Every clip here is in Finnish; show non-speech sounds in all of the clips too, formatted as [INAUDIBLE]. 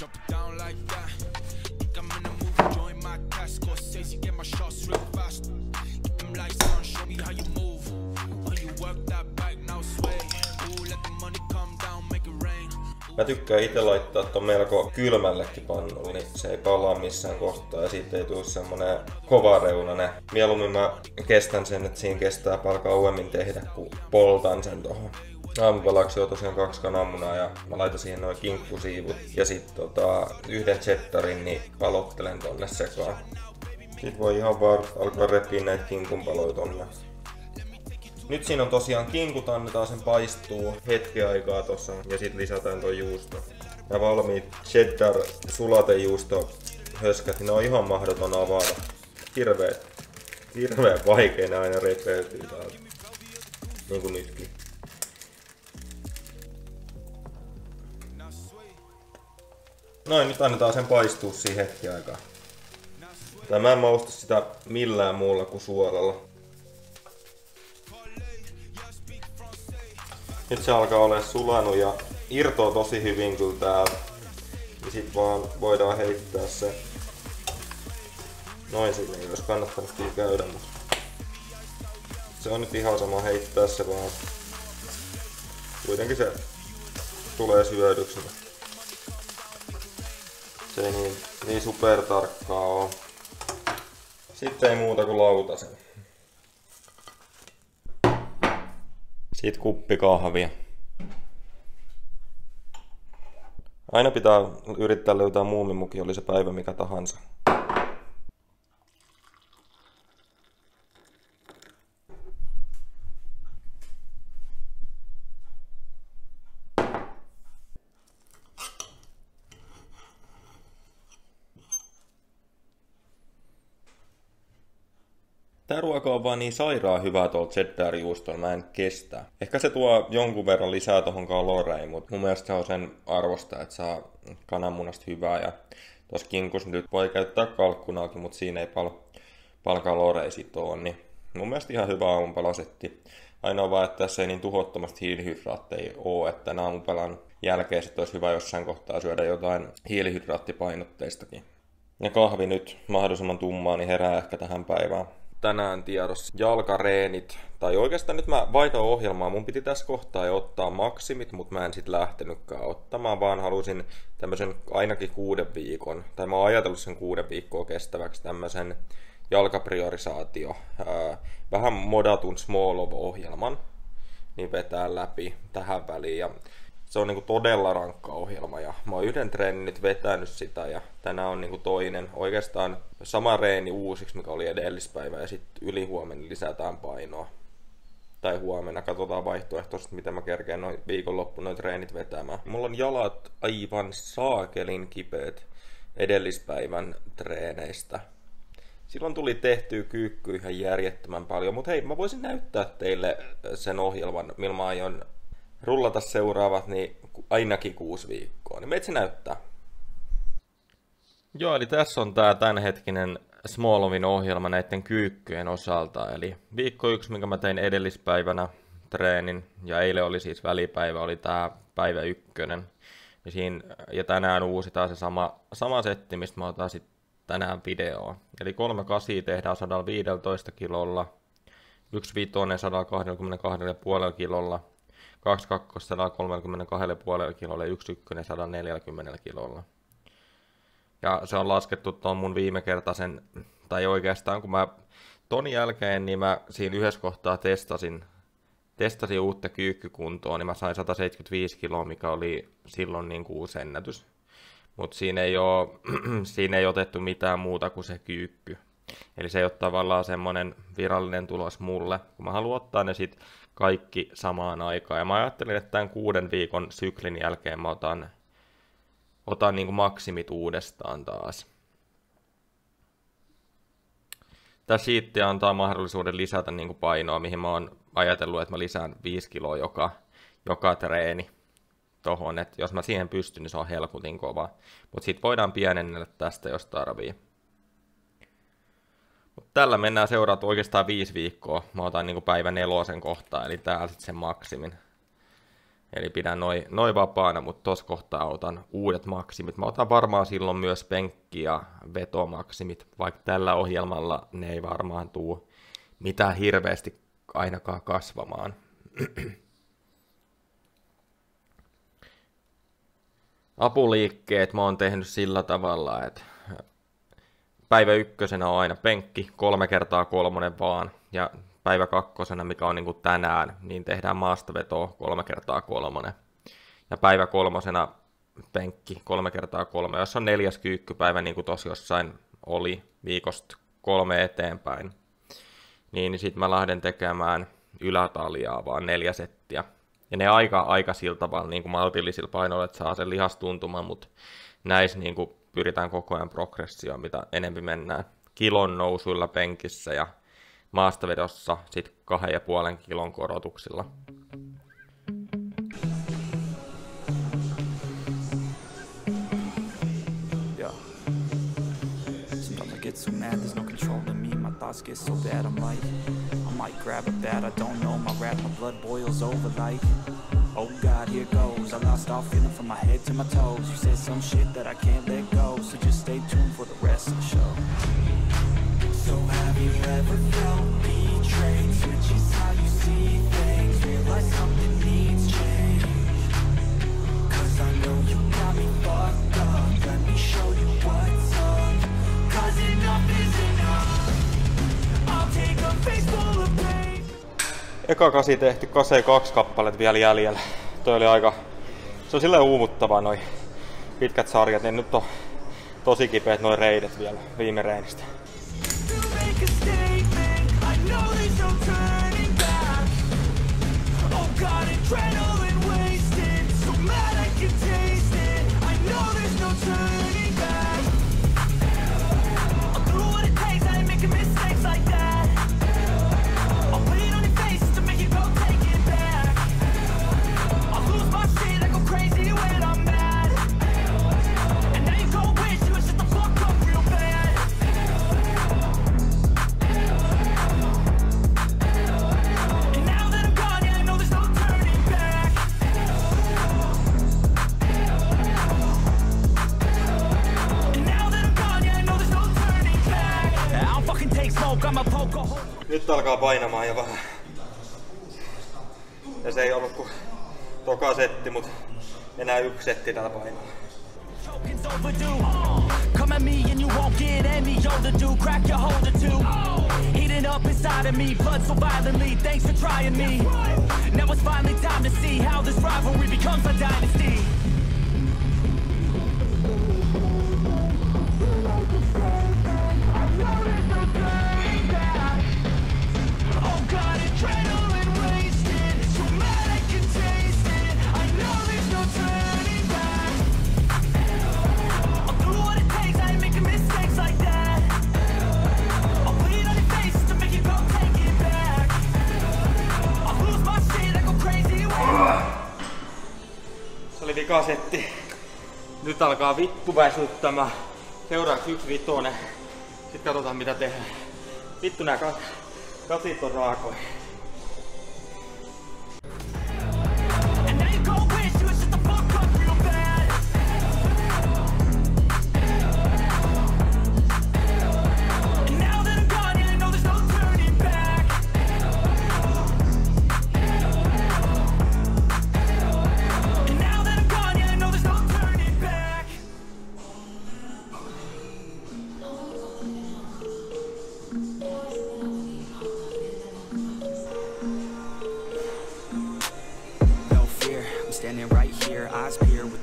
Drop it down like that. Think I'm in the movie, join my cast. Scorsese, get my shots real fast. Get them lights on, show me how you move. When you work that back, now sway. Ooh, let the money come down, make it rain. Mä tykkään itse laittaa ton melko kylmällekin pannulle, niin se ei palaa missään kohtaa ja siitä ei tule semmonen kovareunainen. Mieluummin mä kestän sen, että siinä kestää paljon kauemmin tehdä, kun poltan sen tohon. Aamupalaksi on tosiaan kaksi kananmunaa ja mä laitan siihen noin kinkkusiivut ja sitten tota, yhden chettarin, niin palottelen tonne sekaan. Sitten voi ihan vaan alkaa repiä näitä kinkunpaloja tonne. Nyt siinä on tosiaan kinkut, annetaan sen paistuu hetken aikaa tossa ja sitten lisätään tuo juusto. Ja valmiit cheddar sulatejuusto höskät, niin ne on ihan mahdoton avata. Hirveet, hirveän vaikea ne aina repeytyy täältä. Niin kuin nytkin. Noin, nyt annetaan sen paistua siihen hetki aikaa. Tai mä en mausta sitä millään muulla kuin suoralla. Nyt se alkaa olla sulanut ja irtoaa tosi hyvin kyllä täältä. Ja sit vaan voidaan heittää se noin sinne, olisi kannattanut kyllä käydä, mutta se on nyt ihan sama heittää se vaan. Kuitenkin se tulee syödyksi. Se ei niin, niin super tarkkaa oo. Sitten ei muuta kuin lautasen. Sitten kuppi kahvia. Aina pitää yrittää löytää muumimuki, oli se päivä mikä tahansa. Tää ruoka on vaan niin sairaan hyvää tuolla cheddar-juustolla, mä en kestä. Ehkä se tuo jonkun verran lisää tohon kaloreihin, mutta mun mielestä se on sen arvosta, että saa kananmunasta hyvää. Ja tuossa kinkus nyt voi käyttää kalkkunaakin, mutta siinä ei pal, pal kaloreja sit oo, niin mun mielestä ihan hyvä aamupalasetti. Ainoa vaan, että tässä ei niin tuhottomasti hiilihydraatteja oo, että aamupalan jälkeen sit olisi hyvä jossain kohtaa syödä jotain hiilihydraattipainotteistakin. Ja kahvi nyt mahdollisimman tummaa, niin herää ehkä tähän päivään tänään tiedossa jalkareenit. Tai oikeastaan nyt mä vaihdoin ohjelmaa. Mun piti tässä kohtaa jo ottaa maksimit, mutta mä en sit lähtenytkään ottamaan, vaan halusin tämmöisen ainakin kuuden viikon, tai mä oon ajatellut sen kuuden viikkoa kestäväksi tämmöisen jalkapriorisaatio, ää, vähän modatun small ohjelman niin vetää läpi tähän väliin. Ja se on niinku todella rankka ohjelma ja mä oon yhden treenin nyt vetänyt sitä ja tänään on niinku toinen. Oikeastaan sama reeni uusiksi, mikä oli edellispäivä ja sitten yli huomenna lisätään painoa. Tai huomenna, katsotaan vaihtoehtoisesti, miten mä kerkeen noin viikonloppu noin treenit vetämään. Mulla on jalat aivan saakelin kipeät edellispäivän treeneistä. Silloin tuli tehtyä kyykky ihan järjettömän paljon, mutta hei, mä voisin näyttää teille sen ohjelman, millä mä aion rullata seuraavat niin ainakin kuusi viikkoa. Niin meitä se näyttää. Joo, eli tässä on tämä tämänhetkinen Smallovin ohjelma näiden kyykkyjen osalta. Eli viikko yksi, minkä mä tein edellispäivänä treenin, ja eilen oli siis välipäivä, oli tämä päivä ykkönen. Ja, siinä, ja tänään uusitaan se sama, sama setti, mistä mä otan sitten tänään videoa. Eli kolme kasi tehdään 115 kilolla, yksi viitoinen 122,5 kilolla, 2 2 132,5 kilolla ja 1 1 140 kilolla. Ja se on laskettu tuon mun viime kertaisen, tai oikeastaan kun mä ton jälkeen, niin mä siinä yhdessä kohtaa testasin, testasin uutta kyykkykuntoa, niin mä sain 175 kiloa, mikä oli silloin niin kuin uusi ennätys. Mutta siinä, ei [CLEARS THROAT] siinä ei otettu mitään muuta kuin se kyykky. Eli se ei ole tavallaan semmoinen virallinen tulos mulle, kun mä haluan ottaa ne sitten kaikki samaan aikaan. Ja mä ajattelin, että tämän kuuden viikon syklin jälkeen mä otan, otan niin kuin maksimit uudestaan taas. Tämä siitti antaa mahdollisuuden lisätä niin kuin painoa, mihin mä oon ajatellut, että mä lisään 5 kiloa joka, joka treeni tohon, että jos mä siihen pystyn, niin se on helkutin kova. Mutta sitten voidaan pienennellä tästä, jos tarvii. Mut tällä mennään seuraat oikeastaan viisi viikkoa. Mä otan niin päivän nelosen kohtaa, eli täällä sitten sen maksimin. Eli pidän noin noi vapaana, mutta tuossa kohtaa otan uudet maksimit. Mä otan varmaan silloin myös penkki- ja vetomaksimit, vaikka tällä ohjelmalla ne ei varmaan tuu mitään hirveästi ainakaan kasvamaan. [CLEARS THROAT] Apuliikkeet mä oon tehnyt sillä tavalla, että päivä ykkösenä on aina penkki, kolme kertaa kolmonen vaan, ja päivä kakkosena, mikä on niin kuin tänään, niin tehdään maastavetoa kolme kertaa kolmonen. Ja päivä kolmosena penkki kolme kertaa kolme, jos on neljäs kyykkypäivä, niin kuin tosi jossain oli viikosta kolme eteenpäin, niin sitten mä lähden tekemään ylätaljaa vaan neljä settiä. Ja ne aika, aika sillä niin kuin maltillisilla painoilla, että saa sen lihastuntuman, mutta näissä niin kuin pyritään koko ajan progressioon, mitä enemmän mennään kilon nousuilla penkissä ja maastavedossa sit kahden ja puolen kilon korotuksilla. Oh God, here goes. I lost all feeling from my head to my toes. You said some shit that I can't let So just stay tuned for the rest of the show. So have you ever felt betrayed? Switches how you see things. Realize something needs change. Cause I know you got me fucked up. Let me show you what's up. Cause enough is enough. I'll take a face full of pain. Eka kasi tehty, kase kaksi kappalet vielä jäljellä. Toi oli aika, se on silleen uuvuttavaa noin pitkät sarjat, niin nyt on tosi kipeät noin reidet vielä viime reinistä. adrenaline alkaa painamaan jo vähän. Ja se ei ollut kuin toka setti, mutta enää yksi setti täällä painaa. Come at me and you won't get any older, dude. Crack your holder too. Heating up inside of me, blood so violently. Thanks for trying me. Now it's finally time to see how this rivalry becomes a dynasty. Kasetti. Nyt alkaa vittu väsyttämään. Seuraavaksi yksi vitonen. Sitten katsotaan mitä tehdään. Vittu nää kasit on raakoja.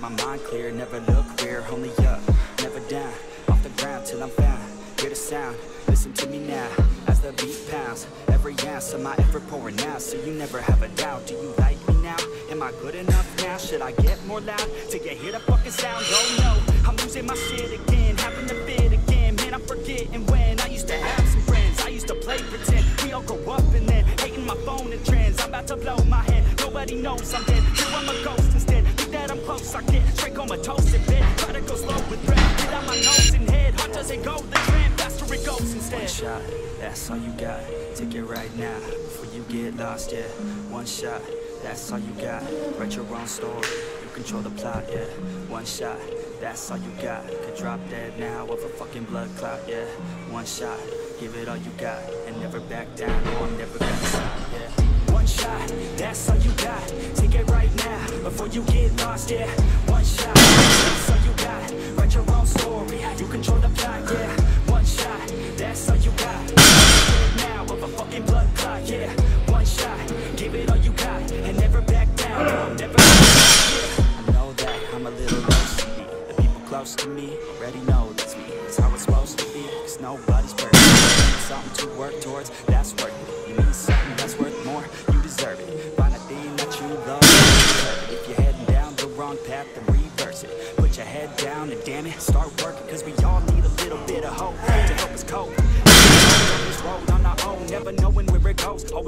with my mind clear Never look rear, only up, never down Off the ground till I'm found, hear the sound Listen to me now, as the beat pounds Every ounce of my effort pouring out So you never have a doubt, do you like me now? Am I good enough now? Should I get more loud? Till you hear the fucking sound, oh no I'm losing my shit again, having to fit again Man, I'm forgetting when I used to have some friends I used to play pretend, we all grow up and then Hating my phone and trends, I'm about to blow my head Nobody knows I'm dead I get on my toes bed Try to go slow with breath Get out my nose and head. Go the tram Faster it goes instead. One shot, that's all you got. Take it right now Before you get lost, yeah. One shot, that's all you got. Write your own story You control the plot, yeah. One shot that's all you got. Could drop dead now of a fucking blood clot, yeah. One shot, give it all you got And never back down, no I'm never back down, yeah. One shot, that's all you got. Take it right now you get lost, yeah. One shot, that's all you got. Write your own story, you control the plot, yeah. One shot, that's all you got. Now of a fucking blood clot, yeah. One shot, give it all you got, and never back down. No, never I know that I'm a little OCD. The people close to me already know that's me. It's how it's supposed to be, cause nobody's perfect. Something to work towards,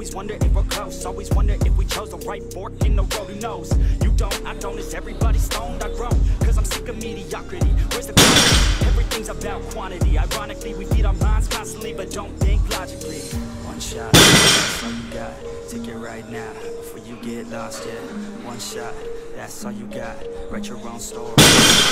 Always wonder if we're close, always wonder if we chose the right fork in the road. Who knows? You don't, I don't, is everybody stoned? I grown, cause I'm sick of mediocrity. Where's the quality? Everything's about quantity. Ironically, we feed our minds constantly, but don't think logically. One shot, that's all you got. Take it right now before you get lost, yeah. One shot, that's all you got. Write your own story.